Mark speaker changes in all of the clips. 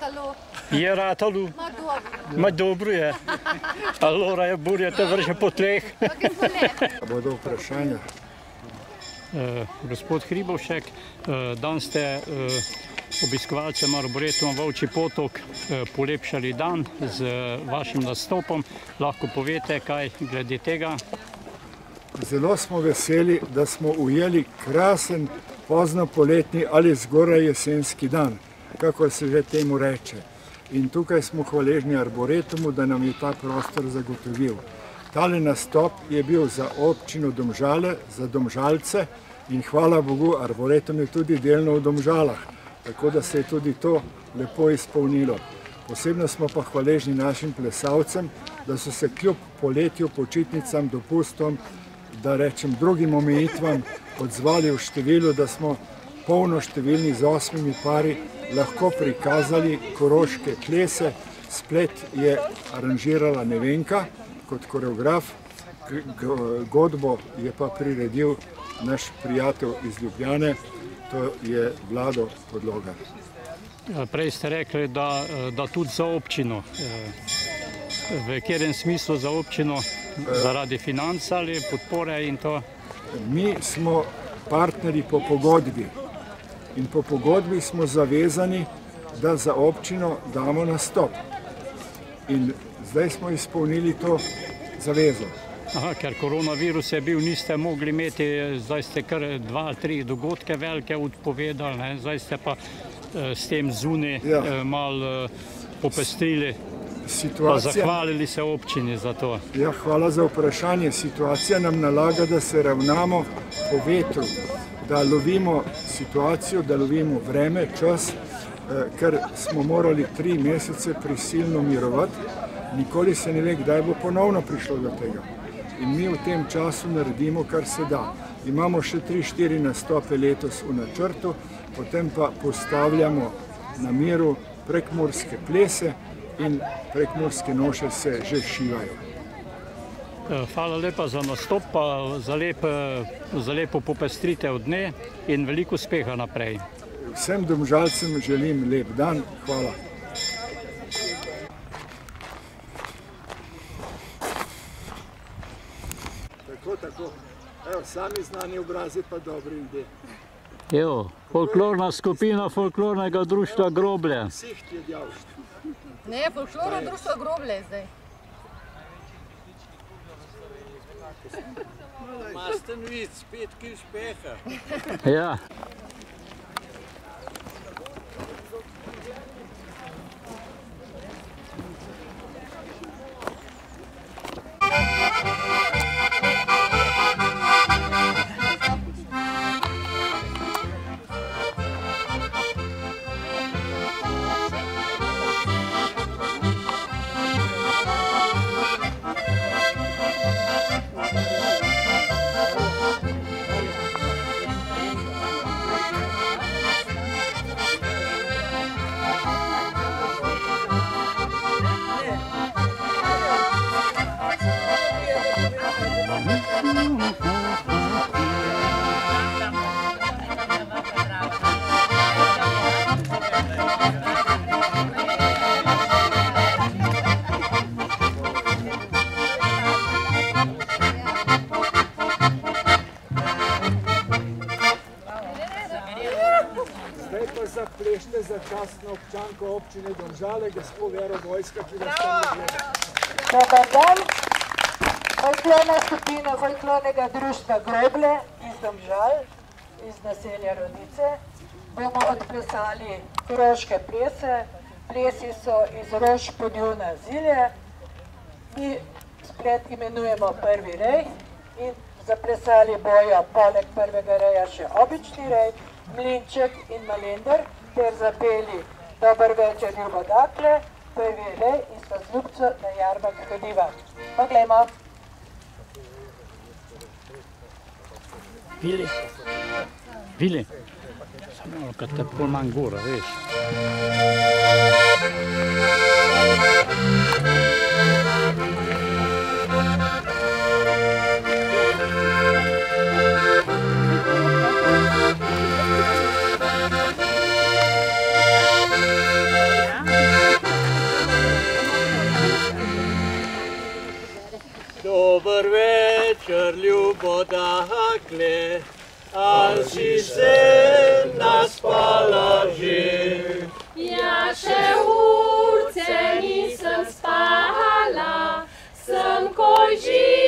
Speaker 1: ratalo?
Speaker 2: Je ratalo,
Speaker 1: Ma dove?
Speaker 2: ma dobro je. Allora je burja te vrže po tleh.
Speaker 3: Bodo vprašanja.
Speaker 2: Eh, Gospod Hribovšek, eh, dan ste eh, obiskovalcem Arboretuma Volči potok polepšali dan z vašim nastopom. Lahko povete kaj glede tega?
Speaker 3: Zelo smo veseli, da smo ujeli krasen pozno poletni ali zgoraj jesenski dan, kako se že temu reče. In tukaj smo hvaležni Arboretumu, da nam je ta prostor zagotovil. Tale nastop je bil za občino Domžale, za Domžalce in hvala Bogu, Arboretum je tudi delno v Domžalah, tako da se je tudi to lepo izpolnilo. Posebno smo pa hvaležni našim plesalcem, da so se kljub poletju, počitnicam, dopustom, da rečem drugim omejitvam, odzvali v številu, da smo polno številni z osmimi pari lahko prikazali koroške plese. Splet je aranžirala Nevenka kot koreograf, godbo je pa priredil naš prijatelj iz Ljubljane, to je Vlado Podlogar.
Speaker 2: Eh, Prej ste rekli, da, da tudi za občino. Eh, V katerem smislu za občino? Zaradi financ ali podpore in to?
Speaker 3: Mi smo partnerji po pogodbi in po pogodbi smo zavezani, da za občino damo nastop. In zdaj smo izpolnili to zavezo.
Speaker 2: Aha, ker koronavirus je bil, niste mogli imeti, zdaj ste kar dva, tri dogodke velike odpovedali, ne? zdaj ste pa eh, s tem zunaj
Speaker 3: Ja.
Speaker 2: eh, malo eh, popestrili,
Speaker 3: Situacija,
Speaker 2: zahvalili se občini za to.
Speaker 3: ja, hvala za vprašanje. Situacija nam nalaga, da se ravnamo po vetru, da lovimo situacijo, da lovimo vreme, čas, eh, ker smo morali tri mesece prisilno mirovati. Nikoli se ne ve, kdaj bo ponovno prišlo do tega. In mi v tem času naredimo, kar se da. Imamo še 3-4 nastope letos v načrtu, potem pa postavljamo na miru prekmorske plese in prekmorske noše se že šivajo.
Speaker 2: Eh, Hvala lepa za nastop, pa za, lep, eh, za lepo popestritev dne in veliko uspeha naprej.
Speaker 3: Vsem domžalcem želim lep dan, hvala. Tako, tako. Evo, sami znani obrazi pa dobri ljudje.
Speaker 2: Evo, folklorna skupina folklornega društva Groblje.
Speaker 3: Vseh ti je djavšt.
Speaker 1: Ne, folklorno društvo groblje zdaj.
Speaker 4: Masten vic, spet ki uspeha.
Speaker 2: Ja.
Speaker 3: Zaplešte za častno občanko občine Domžale, gospod Vero Vojska, ki vas tam gleda.
Speaker 5: Dobar dan. Folklorna skupina folklornega društva Groble iz Domžal, iz naselja Rodice, bomo odplesali koroške plese. Plesi so iz rož podjuna zilje. Mi splet imenujemo prvi rej in zaplesali bojo poleg prvega reja še obični rej, mlinček in malender, ter zapeli Dober večer, ljubo dakle, prvi rej in sva z ljubco na jarmak hodiva. Poglejmo.
Speaker 2: Vili. Vili. Samo malo, kad te pol manj gora, veš.
Speaker 6: Thank
Speaker 4: Ker ljubo dakle, a si se naspala že.
Speaker 6: Ja še urce nisem spala, sem koj
Speaker 7: živ.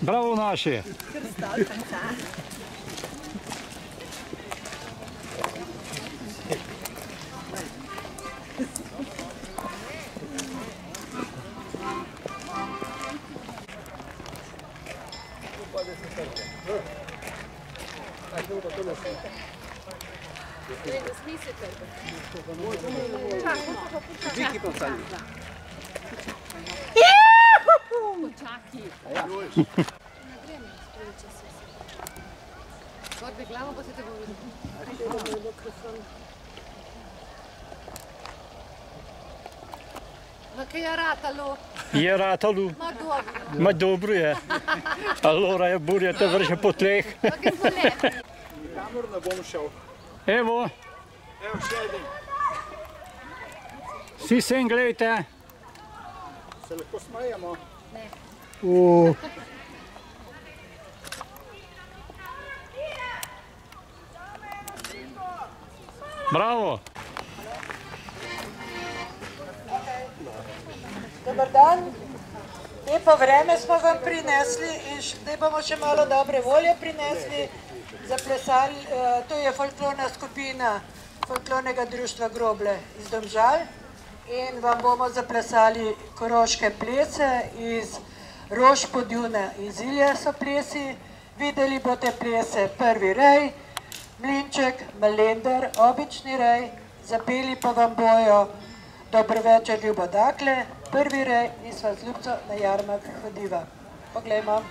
Speaker 2: Bravo naši.
Speaker 1: Je ratalo, Ma dobro.
Speaker 2: je. Allora je burja te vrše po tleh.
Speaker 3: Kamor ne bom šel.
Speaker 2: Evo,
Speaker 3: Evo še en.
Speaker 2: vsi sem gledajte.
Speaker 3: Se lahko smejemo.
Speaker 2: Uh. Bravo.
Speaker 5: Dobar dan. Lepo vreme smo vam prinesli in zdaj bomo še malo dobre volje prinesli. Zaplesali, eh, to je folklorna skupina folklornega društva Groble iz Domžal in vam bomo zaplesali koroške plese iz Rož Podjuna iz Ilje so plesi. Videli boste plese prvi rej, mlinček, malender, obični rej, zapeli pa vam bojo Dobro večer, ljubo dakle, prvi rej in sva z ljubco na jarmak hodiva. Poglejmo.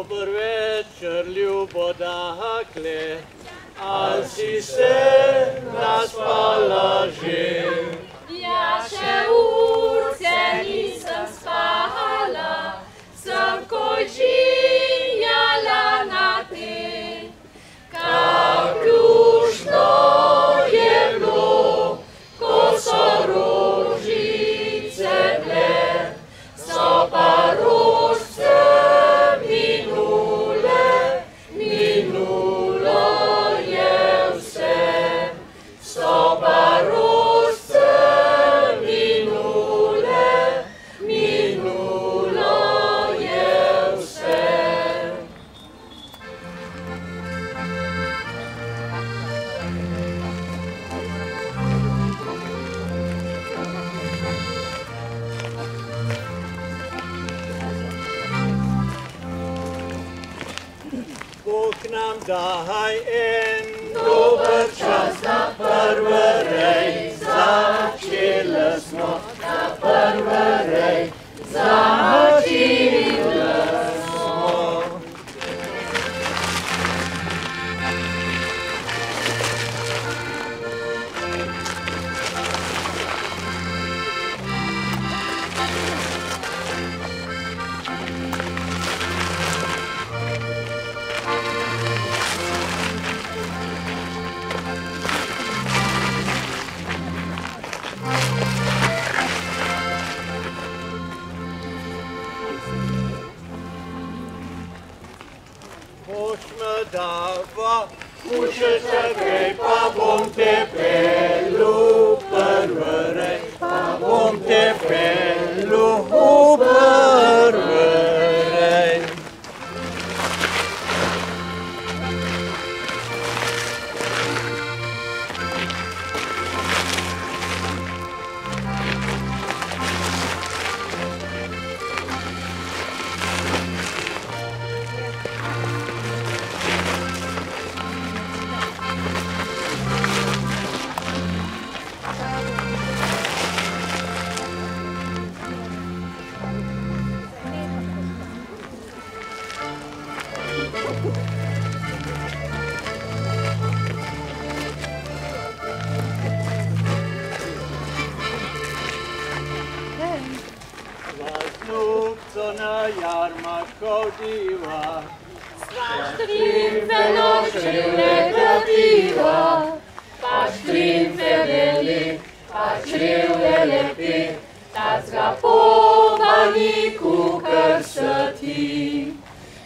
Speaker 4: Dober večer, ljubo dakle, ali si se naspala že?
Speaker 6: Ja še urce nisem spala, sem kočijala
Speaker 4: negativa, Strintve
Speaker 6: noștri negativa, Paștrinfe veli, paștriulele ti, Tați ga povani cu cărsătii.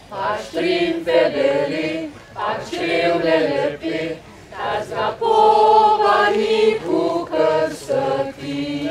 Speaker 3: Paștrinfe veli, paștriulele ti, Tați ga povani
Speaker 2: cu cărsătii.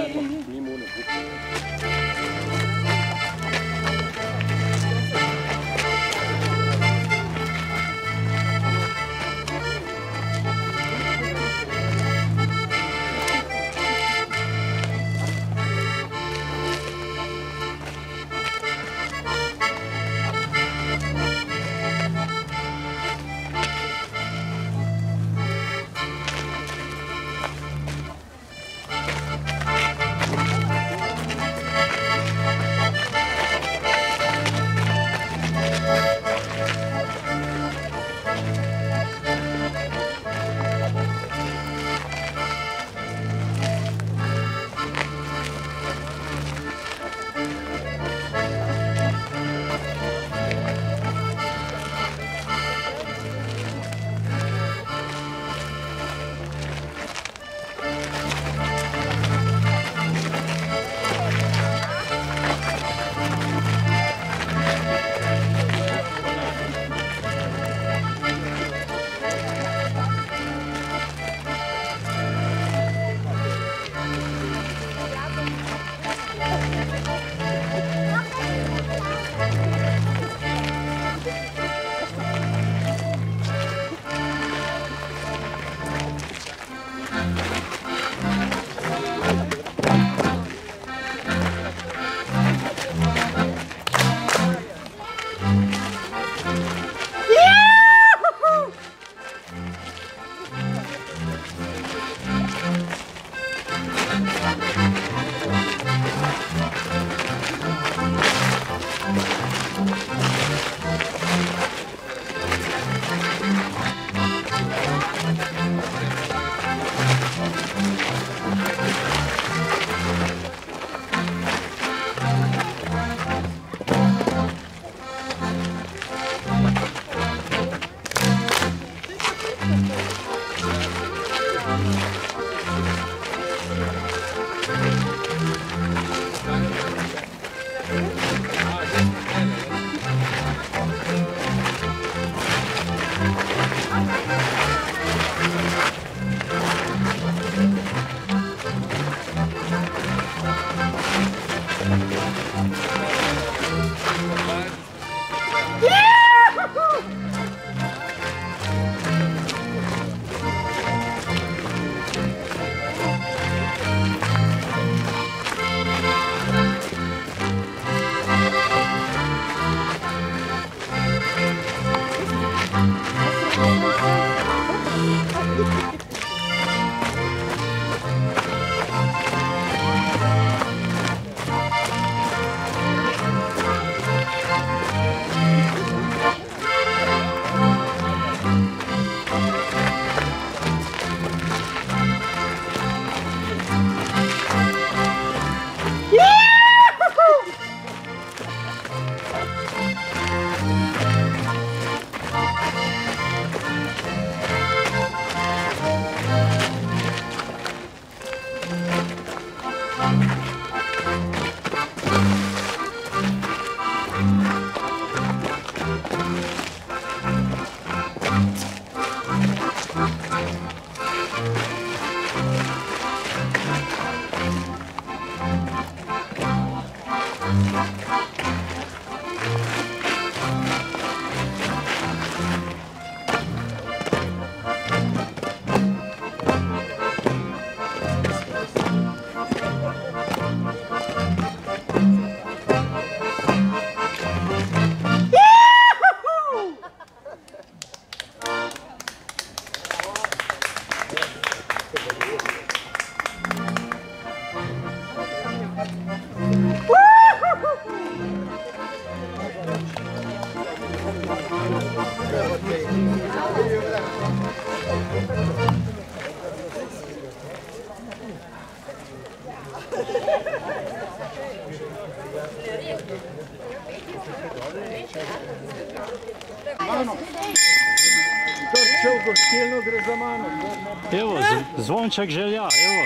Speaker 2: Zvonček želja, evo.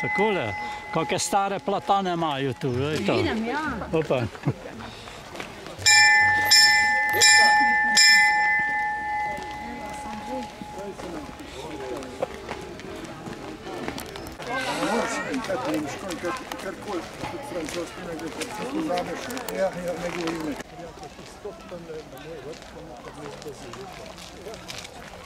Speaker 2: Takole, kakšne stare platane imajo tu, veš to. Vidim, ja. Opa.
Speaker 3: Kar nemško, in kar, karkoli, tudi francoski ne gre, ker se pozameš. Ja, ja, ne govorim. ne. In potem bolj pridi nazaj. Prav. To pa ti kuhaš.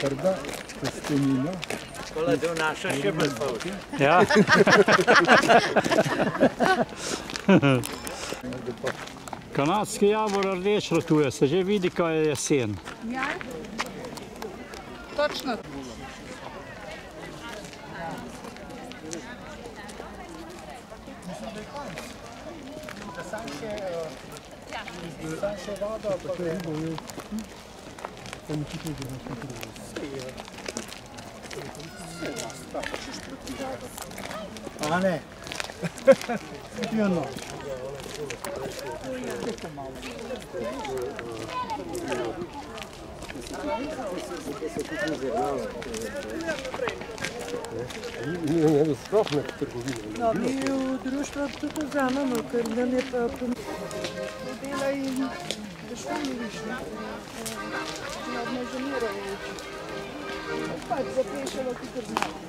Speaker 3: Trda testenina.
Speaker 4: Kola, da vnaša še bolj polž.
Speaker 2: Ja. Kanadski javor rdeč rotuje, se že vidi, kaj je jesen.
Speaker 7: Točno.
Speaker 3: un petit peu de Ah ne? Gidiyor mu? Thank you.
Speaker 5: No, mi v društvu tudi vzamemo, ker nam je pa dela in deštani višnje. Nadno žemirajo. Pač zapešalo, kot znamo.